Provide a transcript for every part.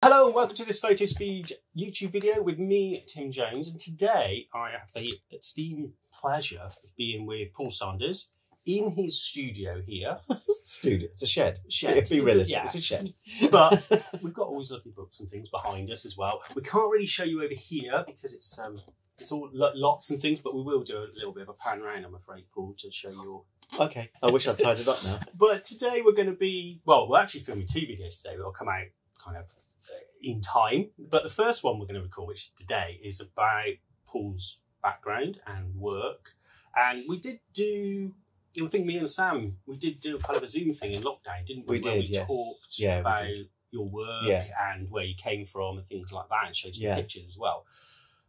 Hello and welcome to this Fotospeed YouTube video with me, Tim Jones, and today I have the esteemed pleasure of being with Paul Sanders in his studio here. Studio. It's a shed. Shed. Be realistic. Yeah. It's a shed. But we've got all these lovely books and things behind us as well. We can't really show you over here because it's um it's all lo- lots and things, but we will do a little bit of a pan round, I'm afraid, Paul, to show you all. okay. I wish I'd tied it up now. But today we're going to be well, we're actually filming two videos today. They'll come out kind of in time. But the first one we're going to record, which today is about Paul's background and work. And we did do, I think me and Sam, we did do kind of a Zoom thing in lockdown, didn't we? We Where did, we yes. talked Yeah, about did. your work Yeah. and where you came from and things like that, and showed some Yeah. pictures as well.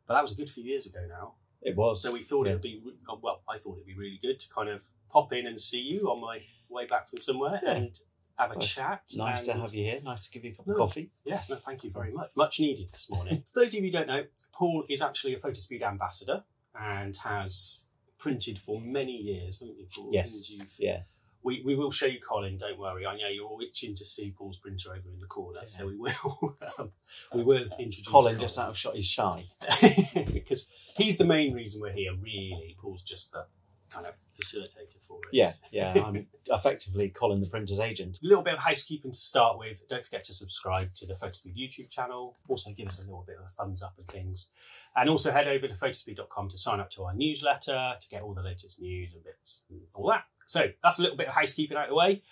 But that was a good few years ago now. It was. So we thought yeah. it would be well. I thought it'd be really good to kind of pop in and see you on my way back from somewhere and have a chat. Nice to have you here. Nice to give you a cup No. of coffee. Yeah, no, thank you very much. Much needed this morning. For those of you who don't know, Paul is actually a Fotospeed ambassador and has printed for many years, haven't you, Paul? Yes. Yeah. We, we will show you Colin, don't worry. I know you're all itching to see Paul's printer over in the corner, so we will um, we will introduce Colin just out of shot is shy. because he's the main reason we're here, really. Paul's just the kind of facilitator for it. Yeah. Yeah. I'm effectively Colin the printer's agent. A little bit of housekeeping to start with. Don't forget to subscribe to the Fotospeed YouTube channel. Also, give us a little bit of a thumbs up and things. And also head over to fotospeed.com to sign up to our newsletter to get all the latest news and bits and all that. So that's a little bit of housekeeping out of the way.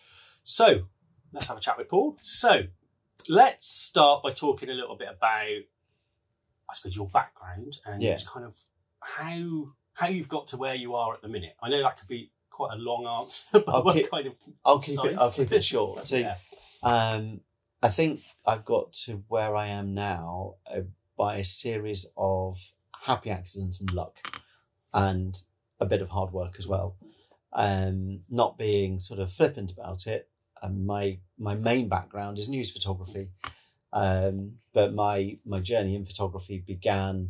So let's have a chat with Paul. So let's start by talking a little bit about, I suppose, your background and Yeah. kind of how how you've got to where you are at the minute. I know that could be quite a long answer, but I'll keep- kind of I'll keep it. I'll keep it short. So, Yeah. um, I think I've got to where I am now uh, by a series of happy accidents and luck, and a bit of hard work as well. Um, not being sort of flippant about it. Um, my my main background is news photography, um, but my my journey in photography began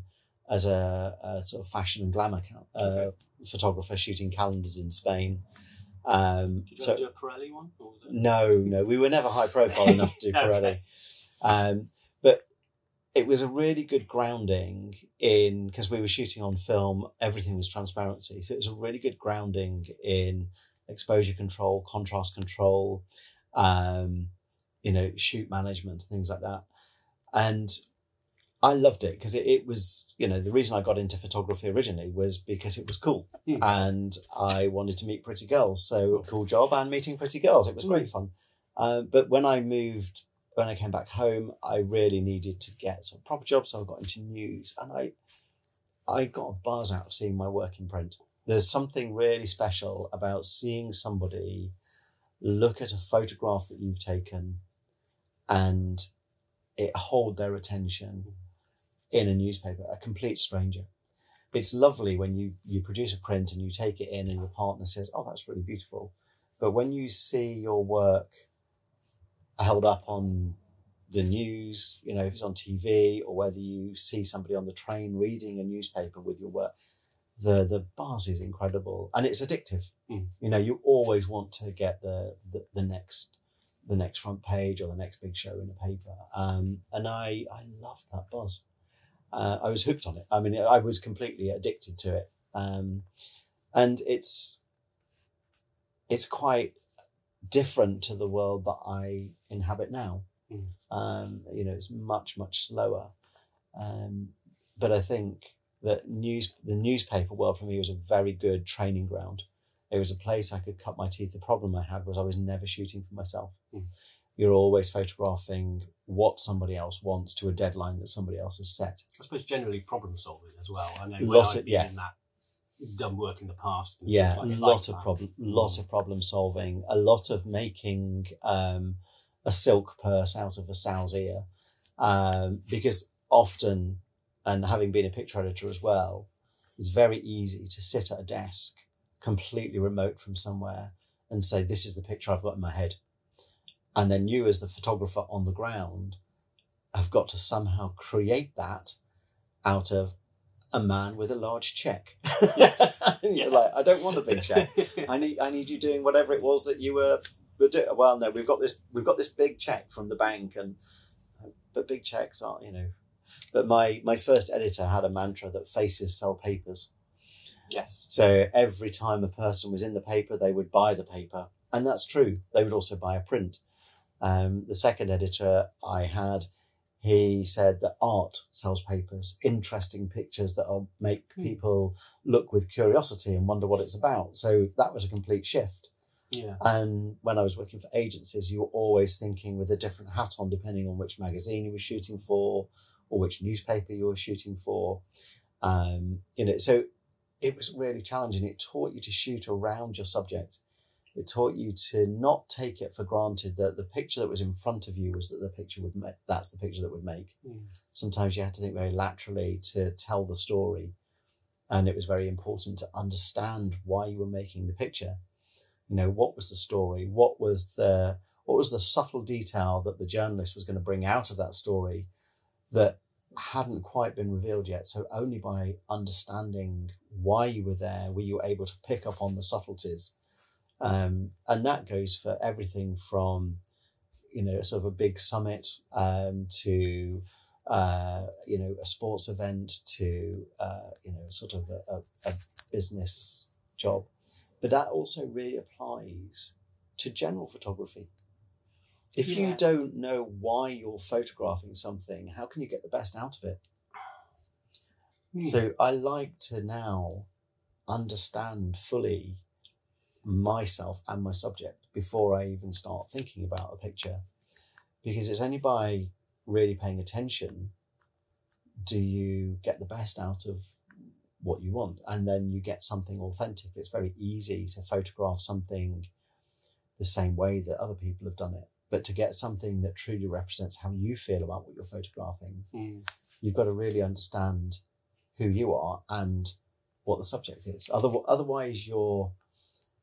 as a, a sort of fashion and glamour cal- uh, photographer shooting calendars in Spain. Um, Did you so do a Pirelli one? Or was it... no, no, we were never high profile enough to do Pirelli. Okay. Um, but it was a really good grounding in because we were shooting on film, everything was transparency. So it was a really good grounding in exposure control, contrast control, um, you know, shoot management, things like that. And I loved it because it, it was, you know, the reason I got into photography originally was because it was cool Hmm. and I wanted to meet pretty girls. So cool job and meeting pretty girls. It was great fun. Uh, but when I moved, when I came back home, I really needed to get some proper jobs. So I got into news and I, I got a buzz out of seeing my work in print. There's something really special about seeing somebody look at a photograph that you've taken and it hold their attention in a newspaper, a complete stranger. It's lovely when you, you produce a print and you take it in and your partner says, Oh, that's really beautiful. But when you see your work held up on the news, you know, if it's on TV or whether you see somebody on the train reading a newspaper with your work, the the buzz is incredible and it's addictive. Mm. You know, you always want to get the, the the next the next front page or the next big show in the paper. Um, and I I love that buzz. Uh, I was hooked on it. I mean, I was completely addicted to it. Um, and it's it's quite different to the world that I inhabit now. Mm. Um, you know, it's much much slower. Um, but I think that news the newspaper world for me was a very good training ground. It was a place I could cut my teeth. The problem I had was I was never shooting for myself. Mm. You're always photographing what somebody else wants to a deadline that somebody else has set. I suppose generally problem solving as well. I know Lot when I've of- been yeah. in that done work in the past. Yeah, things a like, lot like of that. problem, lot of problem solving, a lot of making um, a silk purse out of a sow's ear, um, because often, and having been a picture editor as well, it's very easy to sit at a desk, completely remote from somewhere, and say, "This is the picture I've got in my head," and then you, as the photographer on the ground, have got to somehow create that out of a man with a large check. Yes. You're like, I don't want a big check. I need I need you doing whatever it was that you were were doing. Well, no, we've got this we've got this big check from the bank, and but big checks are you know. But my my first editor had a mantra that faces sell papers. Yes. So every time a person was in the paper, they would buy the paper, and that's true. They would also buy a print. Um, the second editor I had, he said that art sells papers, interesting pictures that will make Hmm. people look with curiosity and wonder what it's about. So that was a complete shift. Yeah. And when I was working for agencies, you were always thinking with a different hat on, depending on which magazine you were shooting for or which newspaper you were shooting for. Um, you know, so it was really challenging. It taught you to shoot around your subject. It taught you to not take it for granted that the picture that was in front of you was that the picture would make. That's the picture that would make. Mm. Sometimes you had to think very laterally to tell the story, and it was very important to understand why you were making the picture you know what was the story what was the what was the subtle detail that the journalist was going to bring out of that story that hadn't quite been revealed yet so only by understanding why you were there were you able to pick up on the subtleties um, and that goes for everything from you know sort of a big summit um, to uh, you know a sports event to uh, you know sort of a, a, a business job but that also really applies to general photography. If Yeah. you don't know why you're photographing something, how can you get the best out of it? Mm. So I like to now understand fully myself and my subject before I even start thinking about a picture. Because it's only by really paying attention do you get the best out of what you want and then you get something authentic it's very easy to photograph something the same way that other people have done it but to get something that truly represents how you feel about what you're photographing Mm. you've got to really understand who you are and what the subject is Other, otherwise you're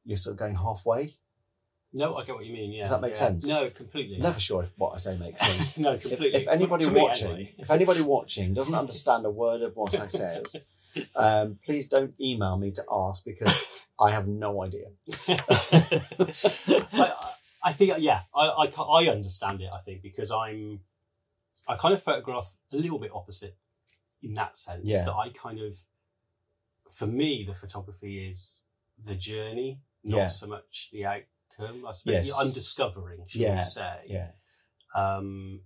you're sort of going halfway No, I get what you mean. Yeah. Does that make yeah. sense? No, completely. never sure if what i say makes sense no, if, completely. if anybody To watching anyway. if anybody watching doesn't understand a word of what i said um, please don't email me to ask because i have no idea I, I think, yeah, I, I, I understand it. I think because I'm, I kind of photograph a little bit opposite in that sense. Yeah. That I kind of, for me, the photography is the journey, not Yeah. so much the outcome. I suppose Yes. I'm discovering, should Yeah, we say? yeah Um,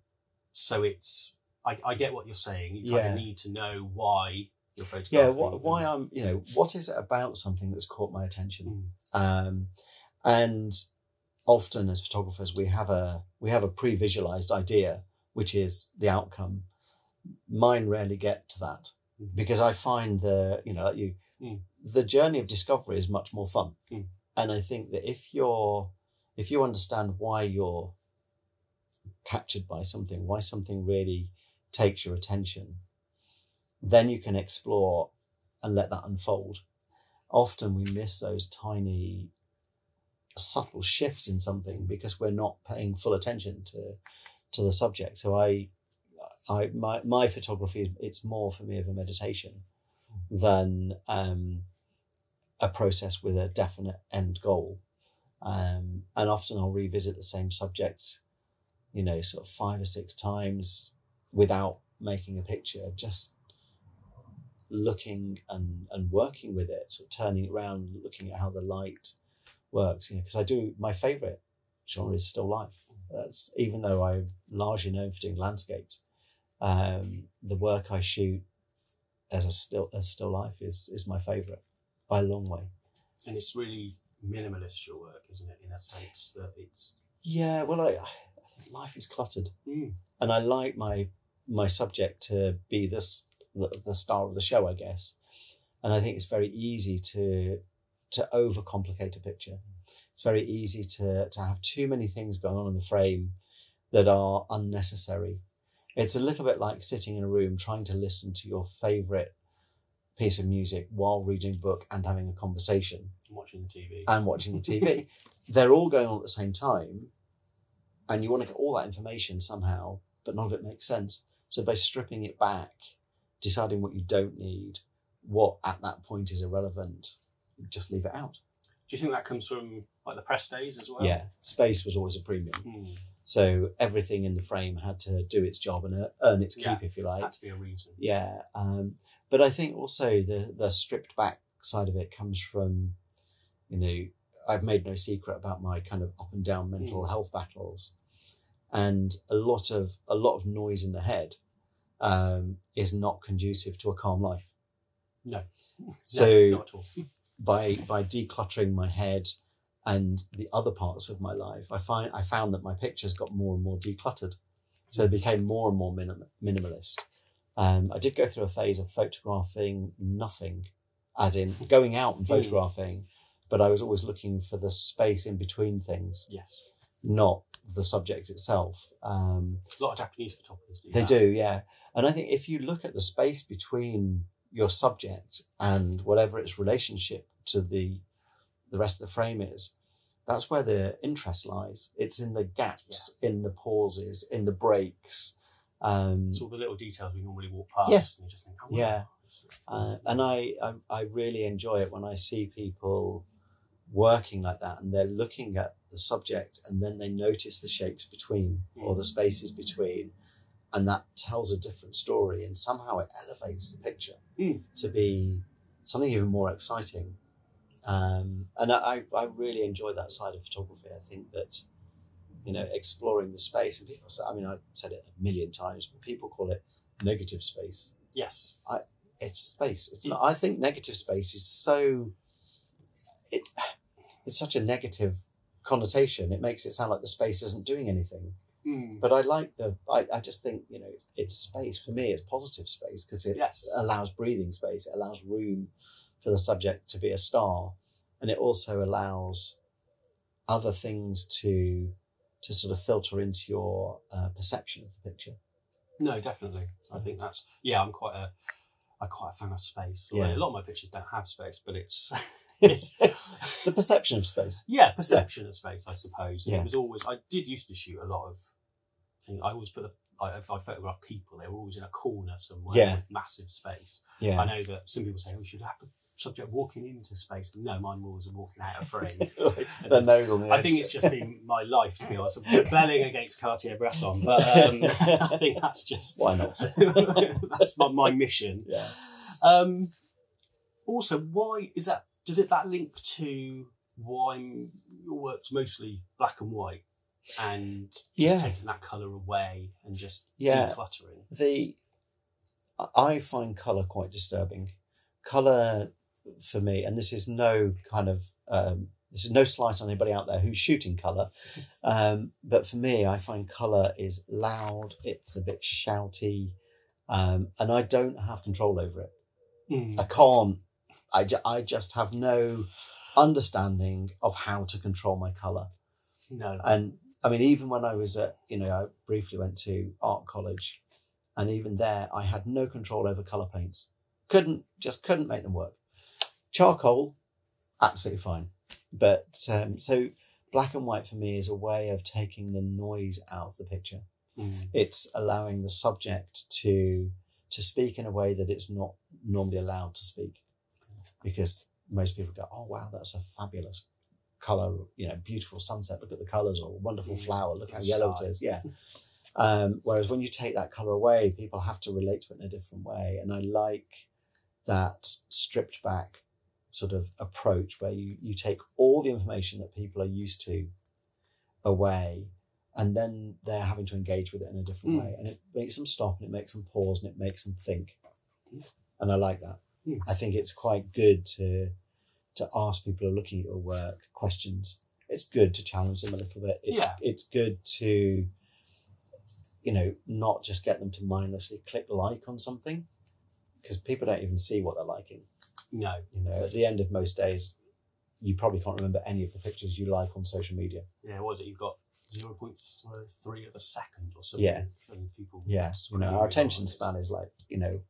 so it's, I, I get what you're saying. You kind of need to know why you're photographing. yeah wh- why i'm you know what is it about something that's caught my attention Mm. um, and often as photographers we have a we have a pre-visualized idea which is the outcome mine rarely get to that Mhm. because i find the you know you Mm. the journey of discovery is much more fun Mm. And i think that if you're if you understand why you're captured by something why something really takes your attention then you can explore and let that unfold. Often we miss those tiny subtle shifts in something because we're not paying full attention to to the subject. So i i my, my photography it's more for me of a meditation than um a process with a definite end goal. Um and often i'll revisit the same subject you know sort of five or six times without making a picture just looking and and working with it sort of turning it around looking at how the light works you know because i do my favorite genre is still life. That's even though i'm largely known for doing landscapes um the work i shoot as a still as still life is is my favorite by a long way And it's really minimalist, your work, isn't it? In a sense that it's. yeah well i i think life is cluttered Mm. and I like my my subject to be this the, the star of the show, I guess. And I think it's very easy to to overcomplicate a picture. It's very easy to to have too many things going on in the frame that are unnecessary. It's a little bit like sitting in a room trying to listen to your favorite piece of music while reading a book and having a conversation I'm watching the TV. and watching the TV. They're all going on at the same time, and you want to get all that information somehow, but none of it makes sense. So by stripping it back, deciding what you don't need, what at that point is irrelevant, just leave it out. Do you think that comes from like the press days as well? Yeah, space was always a premium. Hmm. So everything in the frame had to do its job and earn its keep, Yeah. if you like. Had to be a reason. Yeah, um, but I think also the the stripped back side of it comes from, you know, I've made no secret about my kind of up and down mental Mm. health battles, and a lot of a lot of noise in the head um, is not conducive to a calm life. No. So no, not at all. by by decluttering my head and the other parts of my life, I find I found that my pictures got more and more decluttered, so they became more and more minim- minimalist. Um, I did go through a phase of photographing nothing, as in going out and Mm. photographing, but I was always looking for the space in between things, Yes. not the subject itself. Um, A lot of Japanese photographers do they that. do, yeah. And I think if you look at the space between your subject and whatever its relationship to the the rest of the frame is, that's where the interest lies. It's in the gaps, in the pauses, in the breaks. Um, It's all the little details we normally walk past. Yeah. And you just think, oh, wow. Yeah. uh, and I, I I really enjoy it when I see people working like that and they're looking at the subject and then they notice the shapes between or the spaces between and that tells a different story and somehow it elevates the picture Mm. to be something even more exciting um, and I, I really enjoy that side of photography i think that you know exploring the space and people say i mean i've said it a million times but people call it negative space Yes. it's space. It's not. I think negative space is so. It, it's such a negative connotation. It makes it sound like the space isn't doing anything. Mm. But I like the. I, I just think you know it's space for me. It's positive space because it Yes. allows breathing space. It allows room for the subject to be a star, and it also allows other things to to sort of filter into your uh, perception of the picture. No, definitely. I think that's yeah. I'm quite a I'm quite a fan of space. Yeah. A lot of my pictures don't have space, but it's It's the perception of space. yeah perception of space, I suppose. And Yeah. It was always I did used to shoot a lot of. things. I always put the I, if I photograph people, they were always in a corner somewhere Yeah. with massive space. Yeah. I know that some people say, "Oh, we should have subject walking into space." No, mine was walking out of frame. like their nose on the I edge. think it's just been my life, to be honest. I'm rebelling against Cartier-Bresson, but um, I think that's just Why not? that's my, my mission. Yeah. Um, also, why is that? Does it that link to why your work's mostly black and white and just Yeah. taking that colour away and just Yeah. decluttering? The I find color quite disturbing. Color for me, and this is no kind of um, this is no slight on anybody out there who's shooting color, um, but for me, I find color is loud. It's a bit shouty, um, and I don't have control over it. Mm. I can't. I, ju- I just have no understanding of how to control my color. No. And I mean, even when I was at, you know, I briefly went to art college, and even there, I had no control over color paints. Couldn't, just couldn't make them work. Charcoal, absolutely fine. But um, so black and white for me is a way of taking the noise out of the picture. Mm. It's allowing the subject to to speak in a way that it's not normally allowed to speak, because most people go, "Oh wow, that's a fabulous color, you know, beautiful sunset. Look at the colors, or wonderful Mm. flower. Look how yellow it is." Yeah. Um, whereas when you take that color away, people have to relate to it in a different way, and I like that stripped back sort of approach where you you take all the information that people are used to away and then they're having to engage with it in a different Mm. way. And it makes them stop and it makes them pause and it makes them think. And i like that. Mm. i think it's quite good to to ask people who are looking at your work questions. It's good to challenge them a little bit. It's, Yeah. it's good to you know not just get them to mindlessly click like on something because people don't even see what they're liking No. you know at the end of most days you probably can't remember any of the pictures you like on social media Yeah, what is it? You've got 0.3 of a second or something. Yeah. And people Yeah, you know, our attention span is like, you know,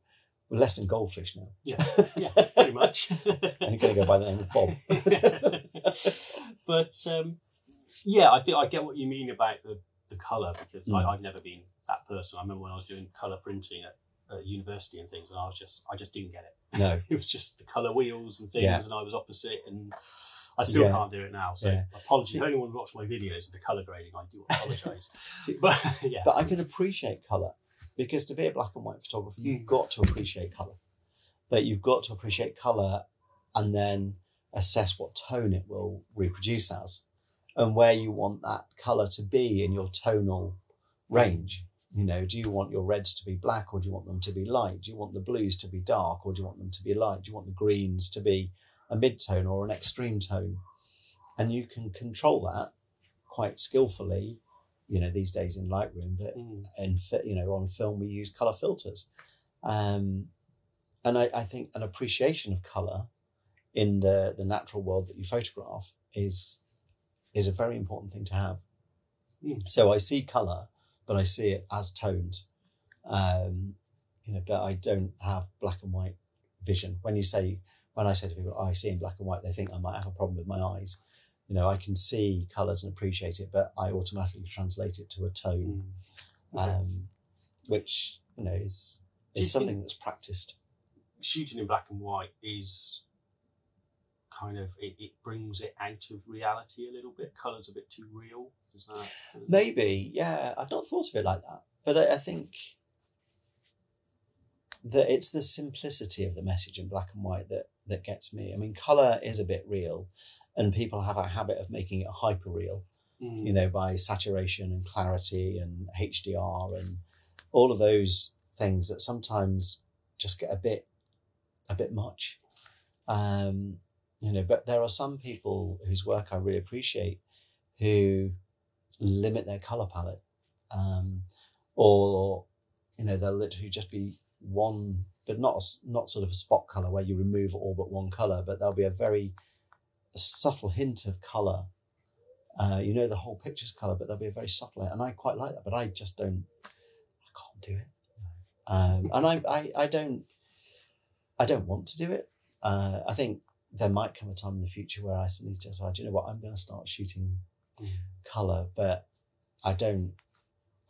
we're less than goldfish now. Yeah, yeah, pretty much. And you're going to go by the name of Bob. but um, yeah, I think I get what you mean about the, the colour because Mm. I, I've never been that person. I remember when I was doing colour printing at, at university and things, and I was just I just didn't get it. No. It was just the colour wheels and things, Yeah. and I was opposite, and I still Yeah. can't do it now. So Yeah. apologies. If anyone watched my videos with the colour grading, I do apologise. But yeah, But I can appreciate colour because to be a black and white photographer, you've Mm. got to appreciate colour. But you've got to appreciate colour and then assess what tone it will reproduce as and where you want that colour to be in your tonal range. You know, do you want your reds to be black or do you want them to be light? Do you want the blues to be dark or do you want them to be light? Do you want the greens to be a mid tone or an extreme tone? And you can control that quite skillfully, you know, these days in Lightroom, but Mm. and you know on film we use color filters um and I, I think an appreciation of color in the the natural world that you photograph is is a very important thing to have Mm. so i see color but i see it as tones um you know but i don't have black and white vision when you say when i say to people "Oh, i see in black and white they think i might have a problem with my eyes you know i can see colors and appreciate it but i automatically translate it to a tone Mm. Okay. um, which you know is is something that's practiced. shooting in black and white is kind of it, it brings it out of reality a little bit. Colour's a bit too real. Does that Maybe, yeah, I've not thought of it like that, but I, I think that it's the simplicity of the message in black and white that that gets me. I mean, color is a bit real, and people have a habit of making it hyper real. Mm. you know, by saturation and clarity and HDR and all of those things that sometimes just get a bit a bit much. Um, you know, but there are some people whose work I really appreciate who limit their color palette. Um, or you know, they'll literally just be one but not a not sort of a spot color where you remove all but one color, but there'll be a very subtle hint of color uh, you know the whole picture's color, but there'll be a very subtle, and I quite like that. But I just don't, I can't do it, um, and I, I, I don't, I don't want to do it. Uh, I think there might come a time in the future where I suddenly decide, you know what, I'm going to start shooting Mm. color, but I don't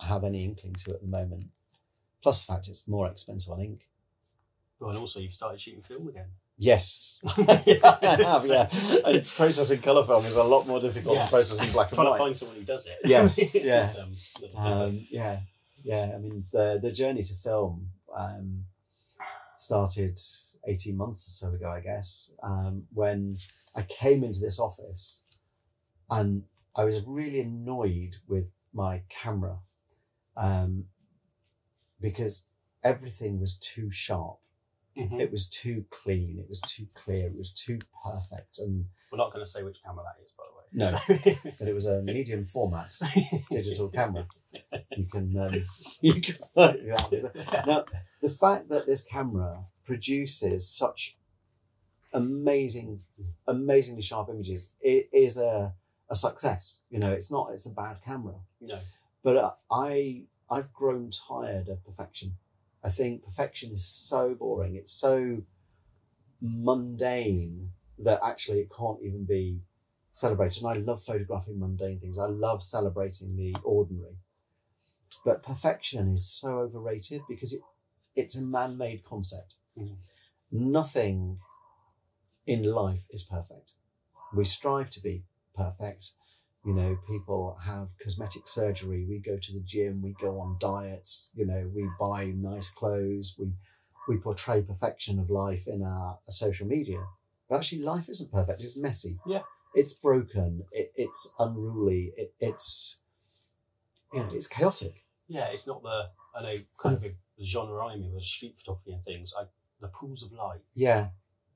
have any inkling to it at the moment. Plus the fact it's more expensive on ink. Well, and also you've started shooting film again. Yes, I have. Yeah, and processing color film is a lot more difficult Yes. than processing black and Trying white. to find someone who does it. Yes, yeah. um, a little bit of- Um, yeah, yeah. I mean, the the journey to film um, started eighteen months or so ago, I guess, um, when I came into this office, and I was really annoyed with my camera um, because everything was too sharp. Mhm. It was too clean. It was too clear. It was too perfect, and We're not going to say which camera that is, by the way. No. but it was a medium format digital camera. You can um, you can now the fact that this camera produces such amazing, amazingly sharp images it is a a success. You know, it's not it's a bad camera, no. but uh, I I've grown tired of perfection. I think perfection is so boring. It's so mundane that actually it can't even be celebrated. And I love photographing mundane things. I love celebrating the ordinary. But perfection is so overrated because it it's a man-made concept. Mhm. Nothing in life is perfect. We strive to be perfect. You know, people have cosmetic surgery. We go to the gym. We go on diets. You know, we buy nice clothes. We we portray perfection of life in our, our social media. But actually, life isn't perfect. It's messy. Yeah. It's broken. It, it's unruly. It, it's know, it's chaotic. Yeah, it's not the I know kind of the genre I'm in with street photography and things. I the pools of light Yeah.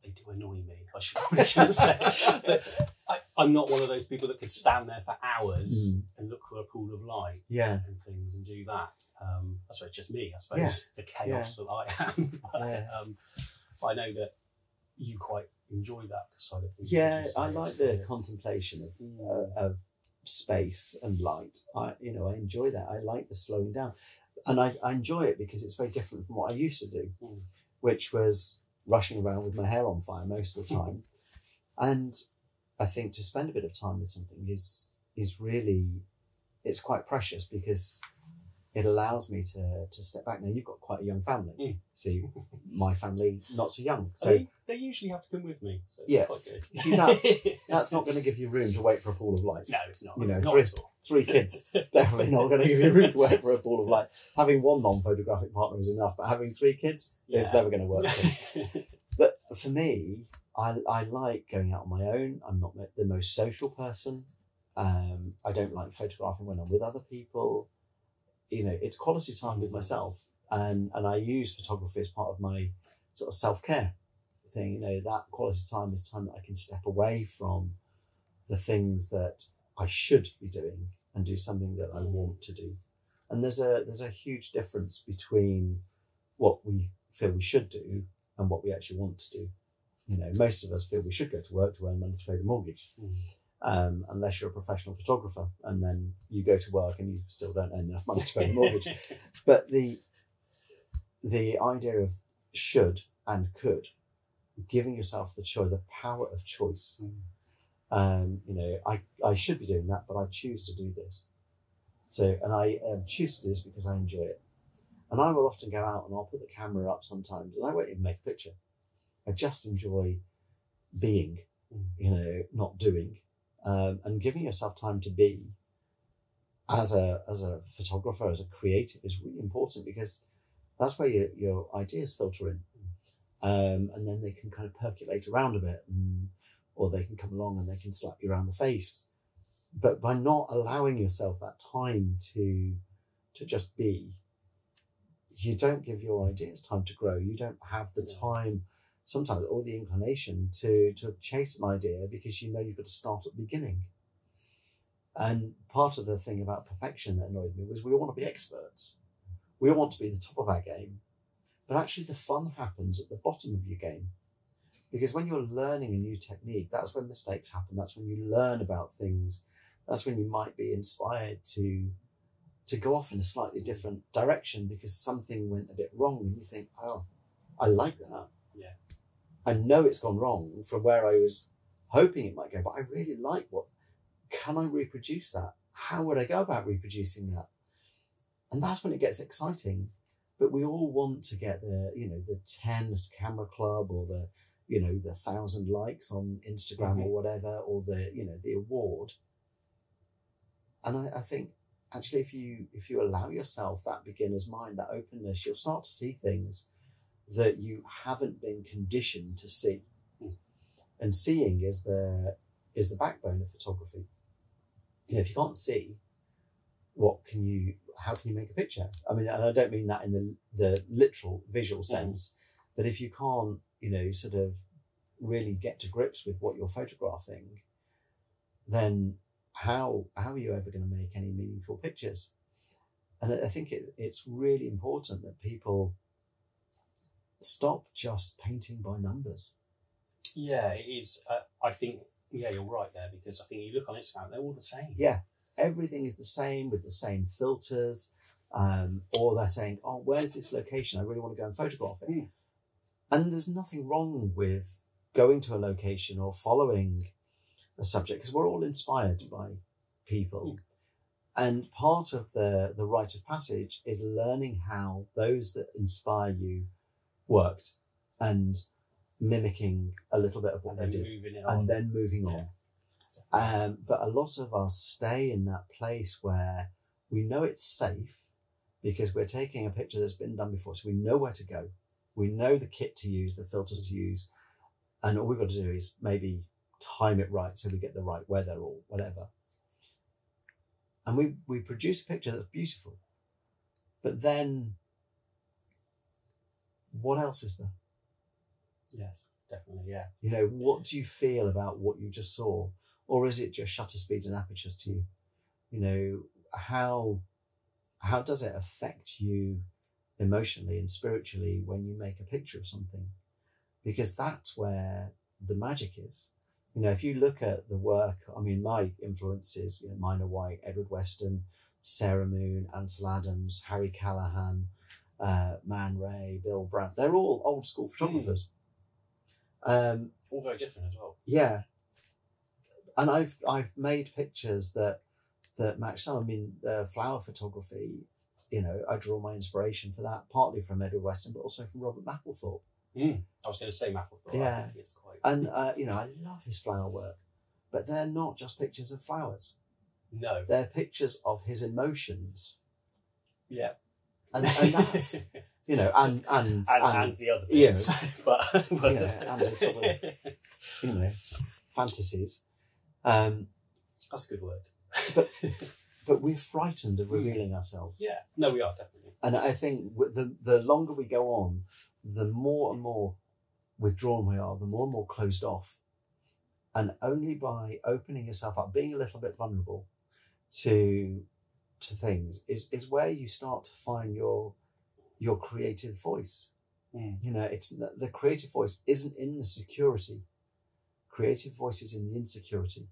they do annoy me. I should probably shouldn't say. But I, I'm not one of those people that could stand there for hours Mm. and look for a pool of light Yeah. and things and do that. Um, that's right, just me, I suppose. The chaos that I am. But, Yeah. um, I know that you quite enjoy that side of things. Yeah, I like the contemplation of Mm. uh, of space and light. I you know I enjoy that. I like the slowing down, and I, I enjoy it because it's very different from what I used to do, Mm. which was rushing around with my hair on fire most of the time. and I think to spend a bit of time with something is is really it's quite precious because it allows me to to step back. Now you've got quite a young family, Mm. so my family not so young. So they, they usually have to come with me. So Yeah. See, that's- that's not going to give you room to wait for a ball of light. no, it's not. You know, not three- at all. Three kids, definitely not going to give you room to wait for a ball of light. Having one non-photographic partner is enough, but having three kids, it's never going to work. But for me, I, I like going out on my own. I'm not the most social person. Um, I don't like photographing when I'm with other people. You know, it's quality time with myself, and and I use photography as part of my sort of self care thing. You know, that quality time is time that I can step away from the things that I should be doing and do something that I want to do. And there's a there's a huge difference between what we feel we should do and what we actually want to do. You know, most of us feel we should go to work to earn money to pay the mortgage, Mm. um, unless you're a professional photographer, and then you go to work and you still don't earn enough money to pay the mortgage. but the the idea of should and could, giving yourself the choice, the power of choice. Mm. Um, you know, I, I should be doing that, but I choose to do this. So, and I um, choose to do this because I enjoy it. And I will often go out and I'll put the camera up sometimes, and I won't even make a picture. I just enjoy being, Mm. you know, not doing, um, and giving yourself time to be. As a as a photographer, as a creative, is really important because that's where your your ideas filter in, um, and then they can kind of percolate around a bit, and, or they can come along and they can slap you around the face. But by not allowing yourself that time to to just be, you don't give your ideas time to grow. You don't have the time, sometimes, or the inclination to to chase an idea because you know you've got to start at the beginning. And part of the thing about perfection that annoyed me was we all want to be experts. We all want to be the top of our game. But actually, the fun happens at the bottom of your game. Because when you're learning a new technique, that's when mistakes happen. That's when you learn about things. That's when you might be inspired to to go off in a slightly different direction because something went a bit wrong and you think, oh, I like that. I know it's gone wrong from where I was hoping it might go, but I really like what can I reproduce that? How would I go about reproducing that? And that's when it gets exciting. But we all want to get the, you know, the 10 camera club or the, you know, the thousand likes on Instagram Mhm. or whatever, or the, you know, the award. And I, I think actually if you if you allow yourself that beginner's mind, that openness, you'll start to see things that you haven't been conditioned to see. Mm. And seeing is the is the backbone of photography. You know, if you can't see, what can you how can you make a picture? I mean, and I don't mean that in the the literal visual sense, but if you can't, you know, sort of really get to grips with what you're photographing, then how how are you ever going to make any meaningful pictures? And I I think it, it's really important that people stop just painting by numbers. Yeah, it is. Uh, I think, yeah, you're right there because I think you look on Instagram, they're all the same. Yeah, everything is the same with the same filters. Um, or they're saying, "Oh, where's this location? I really want to go and photograph it." Mm. And there's nothing wrong with going to a location or following a subject because we're all inspired by people. Mm. And part of the the rite of passage is learning how those that inspire you worked and mimicking a little bit of what And they did moving it on. and then moving on. Um, but a lot of us stay in that place where we know it's safe because we're taking a picture that's been done before. So we know where to go. We know the kit to use, the filters to use. And all we've got to do is maybe time it right so we get the right weather or whatever. And we, we produce a picture that's beautiful. But then what else is there? yes, definitely. Yeah. You know, what do you feel about what you just saw? Or is it just shutter speeds and apertures to you? You know, how how does it affect you emotionally and spiritually when you make a picture of something? Because that's where the magic is. You know, if you look at the work, I mean, my influences, you know, Minor White, Edward Weston, Sarah Moon, Ansel Adams, Harry Callahan, uh, Man Ray, Bill Brandt, they're all old school photographers. Um, All very different as well. yeah, and I've I've made pictures that that match some. I mean, uh, flower photography you know, I draw my inspiration for that partly from Edward Weston, but also from Robert Mapplethorpe. I was going to say Mapplethorpe. Yeah. I think it's quite. And uh, you know, I love his flower work, but they're not just pictures of flowers. no. They're pictures of his emotions, Yeah. And, and that's you know, and and and, and, and the other you bits. but, but you know, and sort of- you know, fantasies. Um, that's a good word. But- but we're frightened of revealing ourselves. yeah, no, we are definitely. And I think the the longer we go on, the more and more withdrawn we are, the more and more closed off. And only by opening yourself up, being a little bit vulnerable to to things, is is where you start to find your your creative voice. Mm. You know, it's the, creative voice isn't in the security. Creative voice is in the insecurity.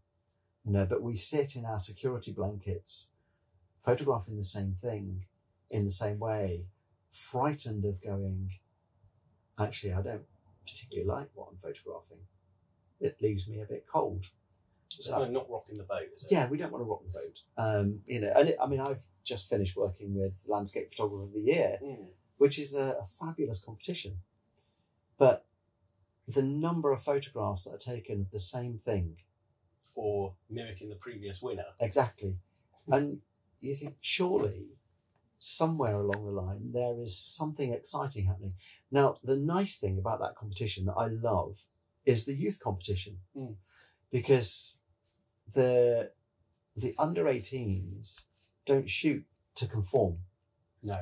You know, but we sit in our security blankets, photographing the same thing in the same way, frightened of going, actually, I don't particularly like what I'm photographing. It leaves me a bit cold. Kind of not rocking the boat, is it? Yeah, we don't want to rock the boat. Um, you know, and it, I mean, I've just finished working with Landscape Photographer of the Year, Mm. which is a, a fabulous competition. But the number of photographs that are taken of the same thing Or mimicking the previous winner. exactly, and you think surely somewhere along the line there is something exciting happening. Now, the nice thing about that competition that I love is the youth competition Mm. because the the under 18s don't shoot to conform. No.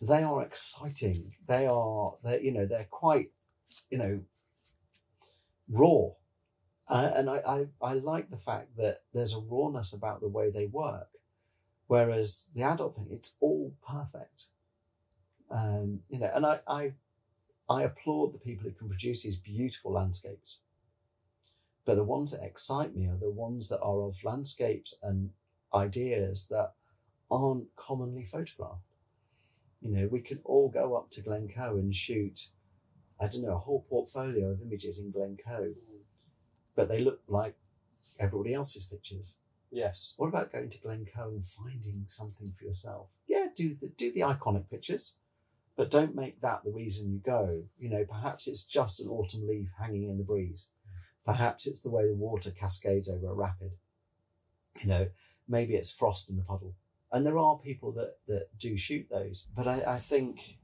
they are exciting. They are they you know they're quite you know raw, uh, and I, I I like the fact that there's a rawness about the way they work, whereas the adult thing it's all perfect. Um, you know, and I I I applaud the people who can produce these beautiful landscapes. But the ones that excite me are the ones that are of landscapes and ideas that aren't commonly photographed. You know, we can all go up to Glencoe and shoot, I don't know, a whole portfolio of images in Glencoe, but they look like everybody else's pictures. Yes. What about going to Glencoe and finding something for yourself? Yeah, do the do the iconic pictures, but don't make that the reason you go. You know, perhaps it's just an autumn leaf hanging in the breeze. Perhaps it's the way the water cascades over a rapid. You know, maybe it's frost in the puddle. And there are people that, that do shoot those. But I, I think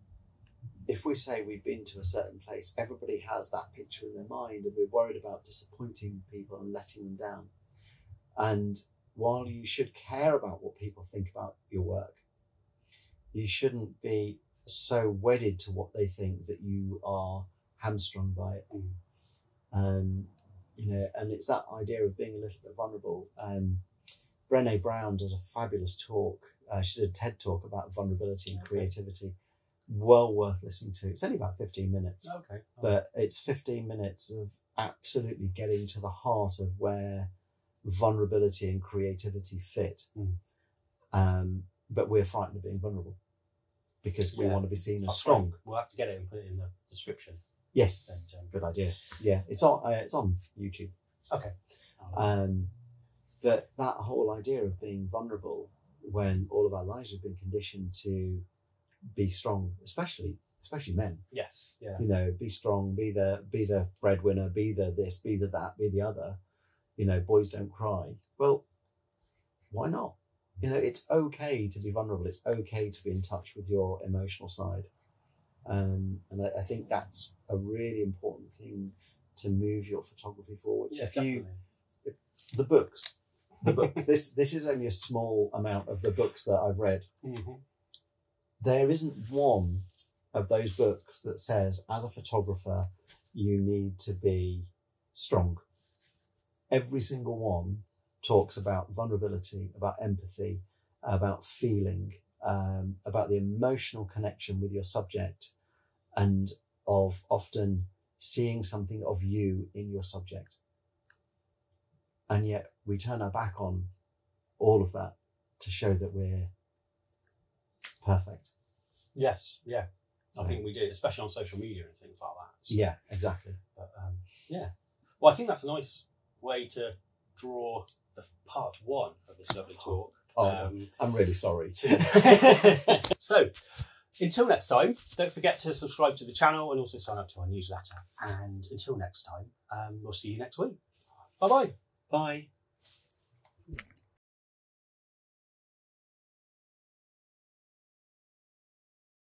if we say we've been to a certain place, everybody has that picture in their mind and we're worried about disappointing people and letting them down. And while you should care about what people think about your work, you shouldn't be so wedded to what they think that you are hamstrung by it. Mm. Um, you know, and it's that idea of being a little bit vulnerable. Um, Brené Brown does a fabulous talk. Uh, she did a TED talk about vulnerability and Okay. creativity. Well worth listening to. It's only about 15 minutes Okay. but it's 15 minutes of absolutely getting to the heart of where vulnerability and creativity fit. Mm. Um, but we're frightened of being vulnerable because we Yeah. want to be seen as strong. We'll have to get it and put it in the description. Yes, um, good idea. Yeah, it's on. Uh, it's on YouTube. okay. Um, but that whole idea of being vulnerable when all of our lives have been conditioned to be strong, especially especially men. yes. Yeah. you know, be strong, be the be the breadwinner, be the this, be the that, be the other. You know, boys don't cry. Well, why not? You know, it's okay to be vulnerable. It's okay to be in touch with your emotional side. Um, and I, I think that's a really important thing to move your photography forward. Yeah, if you definitely. the books, the book, this this is only a small amount of the books that I've read Mhm. there isn't one of those books that says, as a photographer, you need to be strong. Every single one talks about vulnerability, about empathy, about feeling, um, about the emotional connection with your subject, and of often seeing something of you in your subject. And yet we turn our back on all of that to show that we're perfect. Yes. Yeah. I Yeah. think we do, especially on social media and things like that. So- Yeah, exactly. But um, yeah. Well, I think that's a nice way to draw the part one of this lovely talk Oh, Um, I'm really sorry. so, until next time, don't forget to subscribe to the channel and also sign up to our newsletter. And until next time, um, we'll see you next week. Bye bye. Bye.